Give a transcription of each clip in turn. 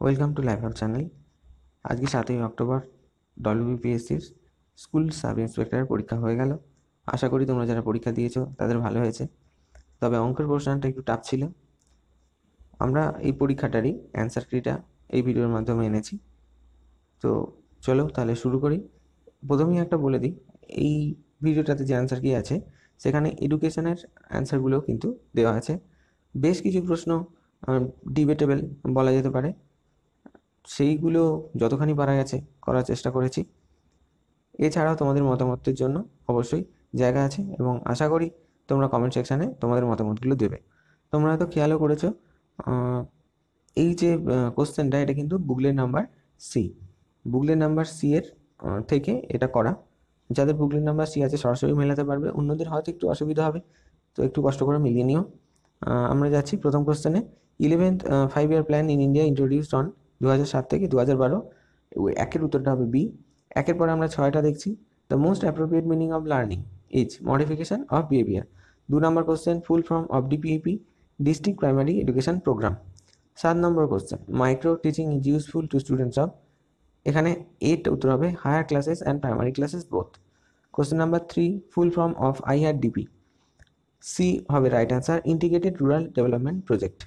Welcome to live channel আজকে সাতই October ডব্লিউবিপিএসসির স্কুল সাব ইন্সপেক্টরের পরীক্ষা হয়ে গেল। আশা করি তোমরা যারা পরীক্ষা দিয়েছ, তাদের ভালো হয়েছে। তবে অঙ্কের প্রশ্নটা একটু টাফ ছিল। আমরা এই পরীক্ষাটারই অ্যান্সার কিটা এই ভিডিওর মাধ্যমে এনেছি। তো চলো তাহলে শুরু করি। প্রথমেই একটা বলে দিই, এই ভিডিওটাতে যে অ্যান্সার কি আছে, সেখানে এডুকেশনের অ্যান্সারগুলোও কিন্তু দেওয়া আছে। বেশ কিছু প্রশ্ন ডিবেটেবল বলা যেতে পারে। সেইগুলো যতখানি পারা গেছে করার চেষ্টা করেছি। এছাড়াও তোমাদের মতামতের জন্য অবশ্যই জায়গা আছে এবং আশা করি তোমরা কমেন্ট সেকশানে তোমাদের মতামতগুলো দেবে। তোমরা হয়তো খেয়ালও করেছ এই যে কোশ্চেনটা এটা কিন্তু booklet number C booklet number C এর থেকে এটা করা। যাদের বুকলেট নাম্বার সি আছে সরাসরি মেলাতে পারবে, অন্যদের হয়তো একটু অসুবিধা হবে, তো একটু কষ্ট করে মিলিয়ে নিও। আমরা যাচ্ছি প্রথম কোশ্চেনে eleventh five year plan in India introduced on দু সাত থেকে দু হাজার বারো একের উত্তরটা হবে বি একের পরে আমরা ছয়টা দেখছি। The most appropriate meaning of learning is modification of behaviour দু নম্বর question full form of DPEP district primary education programme সাত নম্বর question micro teaching is useful to students of এখানে এইট উত্তর হবে higher classes and primary classes both question number three full form of IR DP C হবে right answer integrated rural development project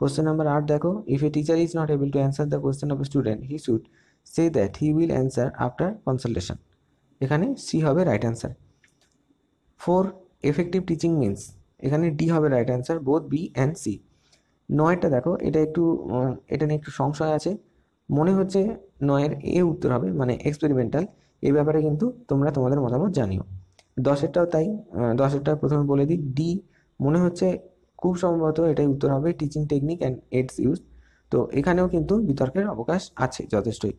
question number আট দেখো if a teacher is not able to answer the question of a student he should say that he will answer after consultation এখানে C হবে right answer four effective teaching means এখানে D হবে right answer both B and C নয়টা, দেখো, এটা একটু এটা নিয়ে একটু সংশয় আছে। মনে হচ্ছে নয়ের এ উত্তর হবে মানে এক্সপেরিমেন্টাল এই ব্যাপারে কিন্তু তোমরা তোমাদের মতামত জানিও। দশেরটাও তাই দশেরটা প্রথমে বলে দিই। ডি মনে হচ্ছে খুব সম্ভবত এটাই উত্তর হবে teaching technique and aids use তো এখানেও কিন্তু বিতর্কের অবকাশ আছে যথেষ্টই।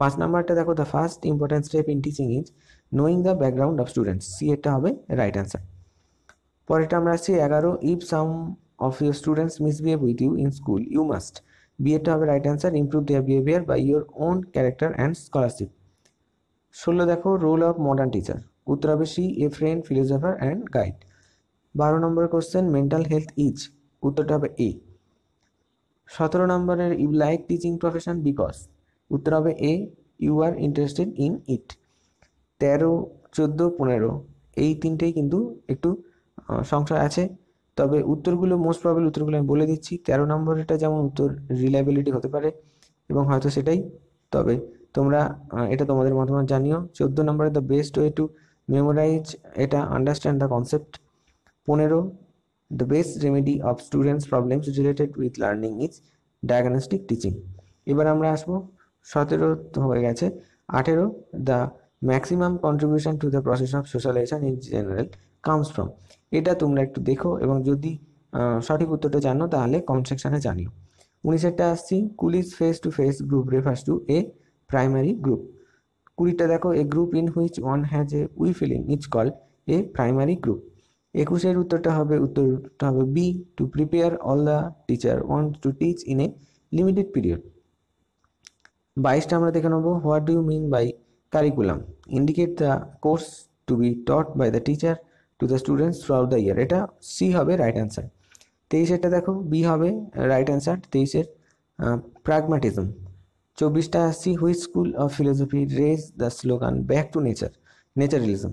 পাঁচ নাম্বারটা দেখো the first important step in teaching is knowing the background of students C এটা হবে রাইট অ্যান্সার পরেরটা আমরা আসছি, এগারো if some of your students misbehave with you in school you must be এরটা হবে right answer improve their behaviour by your own character and scholarship ষোলো দেখো role of modern teacher উত্তর হবে C a friend philosopher and guide বারো নম্বর question mental health is উত্তরটা হবে এ সতেরো নম্বরের you like teaching profession because উত্তর হবে a you are interested in it তেরো, চোদ্দ, পনেরো, এই তিনটেই কিন্তু একটু সংশয় আছে। তবে উত্তরগুলো মোস্ট প্রবল উত্তরগুলো আমি বলে দিচ্ছি। তেরো নম্বরেরটা যেমন উত্তর রিলায়েবিলিটি হতে পারে এবং হয়তো সেটাই। তবে তোমরা এটা তোমাদের মতামত জানিও। চোদ্দ নম্বরে the best way to memorise এটা আন্ডারস্ট্যান্ড দ্য কনসেপ্ট পনেরো the best remedy of students problems related with learning is diagnostic teaching এবার আমরা আসব, সতেরো হয়ে গেছে, আঠেরো the maximum contribution to the process of socialisation in general comes from এটা তোমরা একটু দেখো এবং যদি সঠিক উত্তরটা জানো তাহলে কমেন্ট সেকশানে জানিও। উনিশেরটা আসছি, Cooley's face to face group refers to a primary group কুড়িটা দেখো a group in which one has a we feeling is call a primary group একুশের উত্তরটা হবে উত্তরটা হবে B to prepare all the teacher want to teach in a limited period বাইশটা আমরা দেখে নেব what do you mean by curriculum indicate the course to be taught by the teacher to the students throughout the year এটা C হবে right answer তেইশেরটা দেখো B হবে right answer তেইশের pragmatism চব্বিশটা আসছি which school of philosophy raise the slogan back to nature naturalism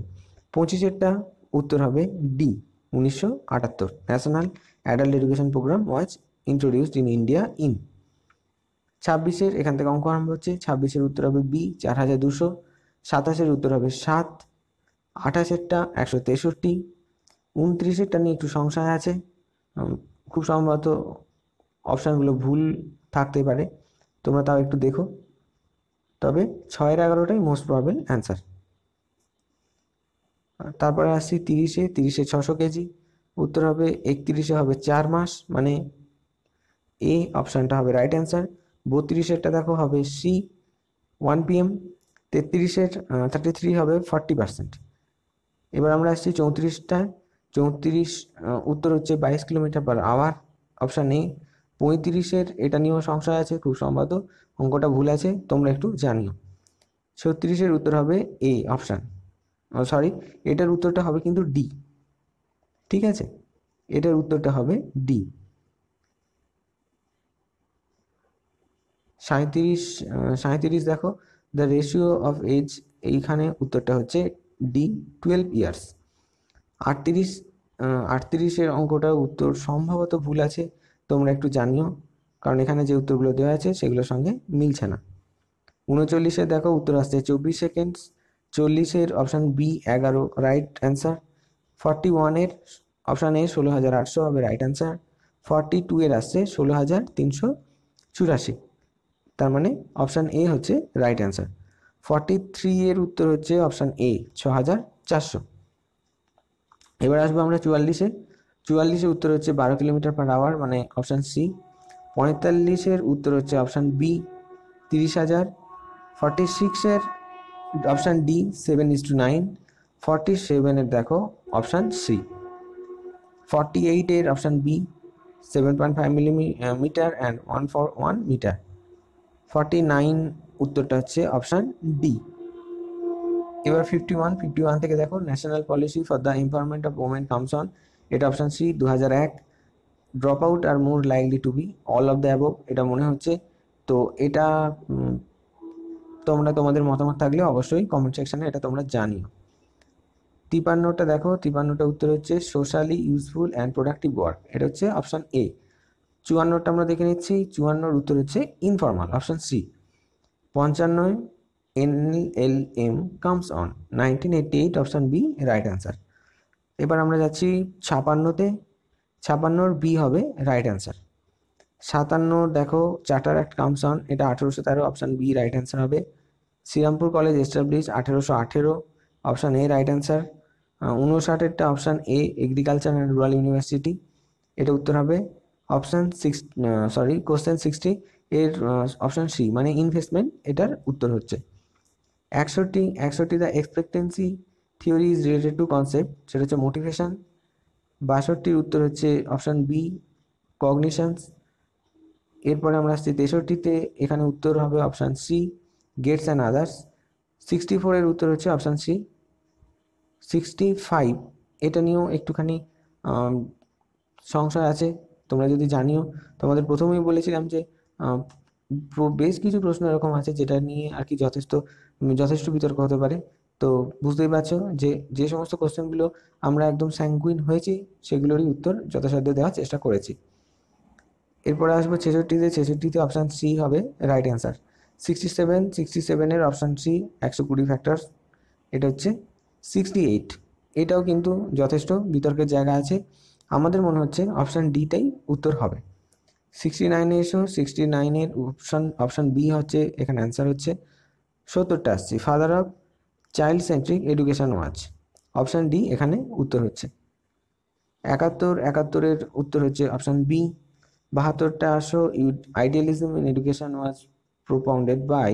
পঁচিশেরটা উত্তর হবে D উনিশশো আটাত্তর। National adult education programme was introduced in India in ছাব্বিশের, এখান থেকে অঙ্ক আরম্ভ হচ্ছে, ছাব্বিশের উত্তর হবে বি চার হাজার দুশো। সাতাশের উত্তর হবে সাত, আঠাশেরটা একশো তেষট্টি। উনত্রিশেরটা নিয়ে একটু সংশয় আছে। খুব সম্ভবত অপশানগুলো ভুল থাকতে পারে। তোমরা তাও একটু দেখো। তবে ছয়ের এগারোটাই মোস্ট প্রবেল অ্যান্সার তারপরে আসছি তিরিশে তিরিশে ছশো কেজি। উত্তর হবে একত্রিশে হবে চার মাস মানে এ অপশানটা হবে রাইট অ্যান্সার বত্রিশেরটা দেখো হবে সি ওয়ান পিএম তেত্রিশের থার্টি থ্রি হবে ফর্টি পার্সেন্ট এবার আমরা আসছি চৌত্রিশটা। চৌত্রিশ উত্তর হচ্ছে বাইশ কিলোমিটার পার আওয়ার অপশান নেই পঁয়ত্রিশের, এটা নিয়েও সংশয় আছে, খুব সম্ভবত। অঙ্কটা ভুল আছে, তোমরা একটু জানিও। ছত্রিশের উত্তর হবে এ অপশান সরি এটার উত্তরটা হবে কিন্তু ডি ঠিক আছে? এটার উত্তরটা হবে ডি সাঁত্রিশ সাঁত্রিশ দেখো দ্য রেশিও অফ এজ এইখানে উত্তরটা হচ্ছে ডি টুয়েলভ ইয়ার্স আটত্রিশ আটত্রিশের অঙ্কটার উত্তর সম্ভবত ভুল আছে, তোমরা একটু জানিও, কারণ এখানে যে উত্তরগুলো দেওয়া আছে, সেগুলোর সঙ্গে মিলছে না। উনচল্লিশে দেখো, উত্তর আসছে, চব্বিশ সেকেন্ডস চল্লিশের অপশান বি এগারো রাইট অ্যান্সার ফর্টি ওয়ানের অপশান এ ষোলো হাজার আটশো হবে রাইট অ্যান্সার ফর্টি টু এর আসছে ষোলো হাজার তিনশো চুরাশি। তার মানে অপশান এ হচ্ছে রাইট অ্যান্সার ফর্টি থ্রি এর উত্তর হচ্ছে অপশান এ ছ হাজার চারশো। এবার আসব আমরা চুয়াল্লিশে। চুয়াল্লিশের উত্তর হচ্ছে বারো কিলোমিটার পার আওয়ার মানে অপশান সি পঁয়তাল্লিশের উত্তর হচ্ছে অপশান বি তিরিশ হাজার। ফর্টি সিক্সের option D seven is two nine forty সেভেনের দেখো অপশান সি ফর্টি এইটের option B seven point five millimetre and one for one metre forty nine উত্তরটা হচ্ছে অপশান ডি এবার ফিফটি ওয়ান ফিফটি ওয়ান থেকে দেখো national policy for the empowerment of women comes on এটা option C দু হাজার এক. Drop out are more likely to be all of the above এটা মনে হচ্ছে, তো এটা তোমরা তোমাদের মতামত থাকলে অবশ্যই কমেন্ট সেকশানে এটা তোমরা জানিও। তিপান্নটা দেখো, তিপান্নটা উত্তর হচ্ছে socially useful and productive work এটা হচ্ছে অপশান এ চুয়ান্নটা আমরা দেখে নিচ্ছি, চুয়ান্নর উত্তর হচ্ছে informal option C পঞ্চান্নয় N L M comes on nineteen eighty eight option B right answer এবার আমরা যাচ্ছি ছাপান্নতে, ছাপান্নর বি হবে রাইট অ্যান্সার সাতান্ন, দেখো চার্টার অ্যাক্ট কামস অন এটা আঠেরোশো তেরো অপশান বি রাইট অ্যান্সার হবে। শ্রীরামপুর কলেজ এস্টাবলিশ আঠেরোশো আঠেরো option A right answer উনষাটেরটা option A agriculture and rural university এটা উত্তর হবে। Option six sorry question sixty এর অপশান সি মানে ইনভেস্টমেন্ট এটার উত্তর হচ্ছে। একষট্টি একষট্টি the expectancy theory is related to concept সেটা হচ্ছে মোটিভেশন বাষট্টির উত্তর হচ্ছে অপশান বি কগনিশনস এরপরে আমরা আসছি তেষট্টিতে, এখানে উত্তর হবে option C gates and others sixty ফোরের উত্তর হচ্ছে অপশান সি সিক্সটি ফাইভ এটা নিয়েও একটুখানি সংশয় আছে, তোমরা যদি জানিও। তোমাদের প্রথমেই বলেছিলাম যে বেশ কিছু প্রশ্ন এরকম আছে যেটা নিয়ে আর কি যথেষ্ট যথেষ্ট বিতর্ক হতে পারে। তো বুঝতেই পারছ যে যে সমস্ত কোশ্চেনগুলো আমরা একদম স্যাঙ্গুইন হয়েছি, সেগুলোরই উত্তর যথাসাধ্য দেওয়ার চেষ্টা করেছি। এরপরে আসব ছেষট্টিতে ছেষট্টিতে অপশান সি হবে right answer sixty seven sixty সেভেনের অপশান সি একশো কুড়ি ফ্যাক্টরস এটা হচ্ছে সিক্সটি এইট এটাও কিন্তু যথেষ্ট, বিতর্কের জায়গা আছে। আমাদের মনে হচ্ছে অপশান ডিটাই উত্তর হবে। সিক্সটি নাইনে এসো সিক্সটি নাইনের অপশান অপশান বি হচ্ছে, এখানে অ্যান্সার হচ্ছে সত্তরটা আসছি। Father of child centric education watch option D এখানে উত্তর হচ্ছে। একাত্তর, একাত্তরের উত্তর হচ্ছে অপশান বি বাহাত্তরটা আসো idealism in education was propounded by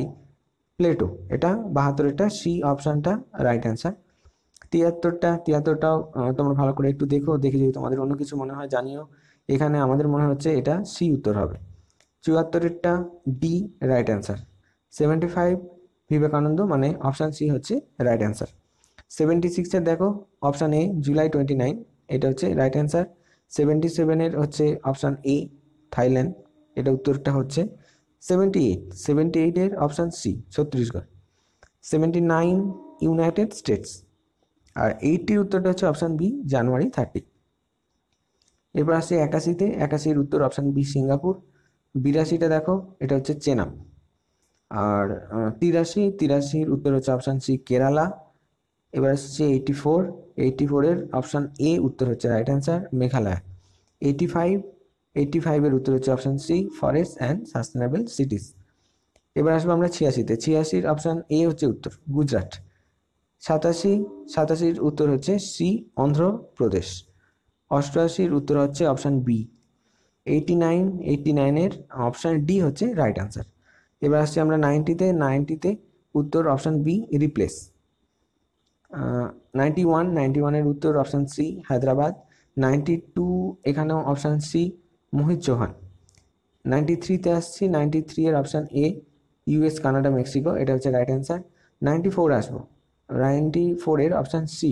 Plato এটা বাহাত্তরেরটা, সি অপশানটা রাইট অ্যান্সার তিয়াত্তরটা, তিয়াত্তরটাও তোমরা ভালো করে একটু দেখো, দেখে যদি তোমাদের অন্য কিছু মনে হয় জানিও। এখানে আমাদের মনে হচ্ছে এটা সি উত্তর হবে। চুয়াত্তরেরটা D right answer seventy five Vivekananda মানে অপশান সি হচ্ছে রাইট অ্যান্সার সেভেন্টি সিক্সের দেখো option A July twenty nine এটা হচ্ছে রাইট অ্যান্সার সেভেন্টি সেভেনের হচ্ছে অপশান এ থাইল্যান্ড। এটা উত্তরটা হচ্ছে সেভেন্টি এইট সেভেন্টি এইটের option C Chhattisgarh. Seventy nine United States আর এইটটির উত্তরটা হচ্ছে অপশান বি জানুয়ারি থার্টি এরপর আসছে একাশিতে। একাশির উত্তর অপশান বি সিঙ্গাপুর। বিরাশিটা দেখো, এটা হচ্ছে চেনাম। আর তিরাশি। তিরাশির উত্তর হচ্ছে অপশান সি কেরালা। এবার আসছে এইটি ফোর এইটি ফোরের অপশান এ উত্তর হচ্ছে right answer Meghalaya. Eighty five eighty ফাইভের উত্তর হচ্ছে option C forest and sustainable cities এবার আসব আমরা ছিয়াশিতে। ছিয়াশির অপশান এ হচ্ছে উত্তর, গুজরাট। সাতাশি, সাতাশির উত্তর হচ্ছে সি অন্ধ্রপ্রদেশ। অষ্টআশির উত্তর হচ্ছে option B eighty nine eighty নাইনের অপশান ডি হচ্ছে রাইট অ্যান্সার এবার আসছি আমরা নাইনটিতে নাইনটিতে উত্তর option B replace ninety one ninety ওয়ানের উত্তর option C Hyderabad. Ninety two এখানেও option C Mohit Chauhan. Ninety থ্রিতে আসছি নাইনটি থ্রি এর option A US Canada Mexico এটা হচ্ছে রাইট অ্যান্সার নাইনটি ফোর আসব নাইনটি ফোরের অপশান সি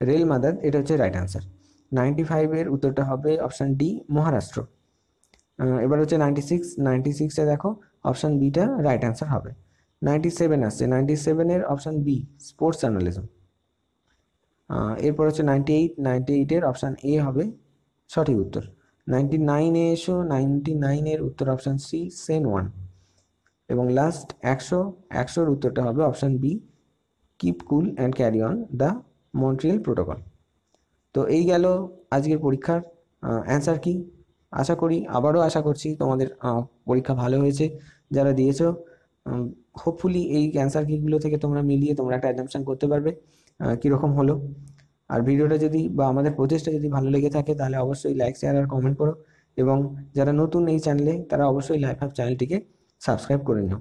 রেল মাদার এটা হচ্ছে রাইট অ্যান্সার নাইনটি ফাইভের উত্তরটা হবে অপশান ডি মহারাষ্ট্র এবার হচ্ছে নাইনটি সিক্স নাইনটি সিক্সে দেখো অপশান বিটা রাইট অ্যান্সার হবে। নাইনটি সেভেন আসছে নাইনটি সেভেনের অপশান বি স্পোর্টস জার্নালিজম এরপর হচ্ছে নাইনটি এইট নাইনটি এইটের অপশান এ হবে সঠিক উত্তর। নাইনটি নাইনে এসো, নাইনটি নাইনের উত্তর অপশান সি সেন ওয়ান এবং লাস্ট একশো, একশোর উত্তরটা হবে option B keep cool and carry on the Montreal protocol তো এই গেল আজকের পরীক্ষার অ্যান্সার কি? আশা করি, আবারও আশা করছি তোমাদের পরীক্ষা ভালো হয়েছে। যারা দিয়েছ হোপফুলি এই অ্যান্সার কিগুলো থেকে তোমরা মিলিয়ে তোমরা একটা অ্যাজাম্পশন করতে পারবে। কীরকম হলো? আর ভিডিওটা যদি বা আমাদের প্রচেষ্টা যদি ভালো লেগে থাকে, তাহলে অবশ্যই লাইক শেয়ার আর কমেন্ট করো। এবং যারা নতুন এই চ্যানেলে তারা অবশ্যই লাইফ হাফ চ্যানেলটিকে সাবস্ক্রাইব করে নিও।